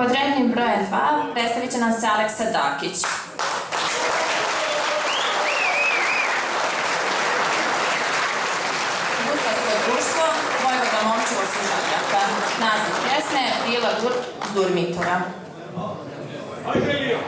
Pod rednim brojem 2 predstavit će nam se Aleksa Dakić. Gustavsko svoje društvo, Vojvoda Momčevo Sužanjaka. Naziv pjesme Bila Dur Zdurmitova. Ajde, Ilija!